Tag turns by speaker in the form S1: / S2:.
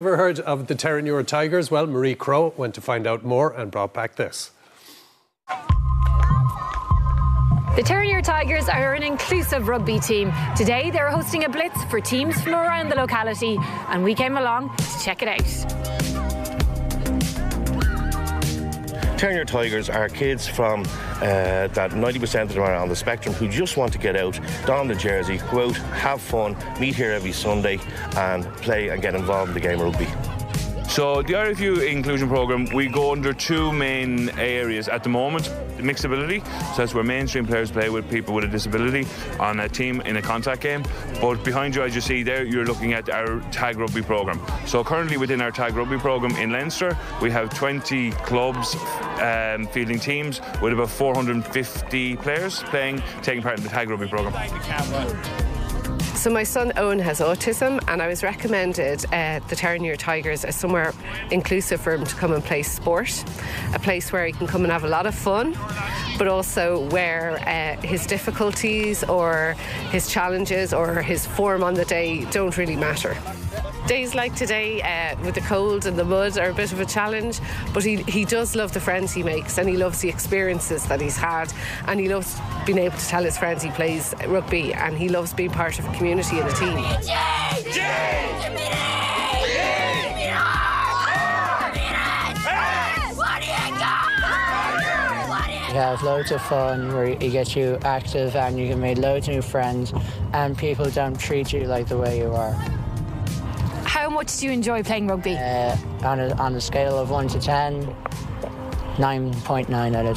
S1: Ever heard of the Terenure Tigers? Well, Marie Crowe went to find out more and brought back this.
S2: The Terenure Tigers are an inclusive rugby team. Today they're hosting a blitz for teams from around the locality, and we came along to check it out.
S3: Terenure Tigers are kids from uh, that 90% of them are on the spectrum who just want to get out, don the jersey, go out, have fun, meet here every Sunday and play and get involved in the game of rugby.
S4: So the RFU inclusion program, we go under two main areas at the moment. Mixed ability, so that's where mainstream players play with people with a disability on a team in a contact game. But behind you, as you see there, you're looking at our tag rugby program. So currently within our tag rugby program in Leinster, we have 20 clubs um, fielding teams with about 450 players playing, taking part in the tag rugby program.
S5: So my son Owen has autism, and I was recommended uh, the Terenure Tigers as somewhere inclusive for him to come and play sport, a place where he can come and have a lot of fun, but also where uh, his difficulties or his challenges or his form on the day don't really matter. Days like today, uh, with the cold and the mud, are a bit of a challenge, but he, he does love the friends he makes and he loves the experiences that he's had, and he loves being able to tell his friends he plays rugby and he loves being part of a community and a team.
S6: You have loads of fun where you get you active and you can make loads of new friends and people don't treat you like the way you are.
S2: How much do you enjoy playing rugby?
S6: Uh, on, a, on a scale of 1 to 10, 9.9 out of 10.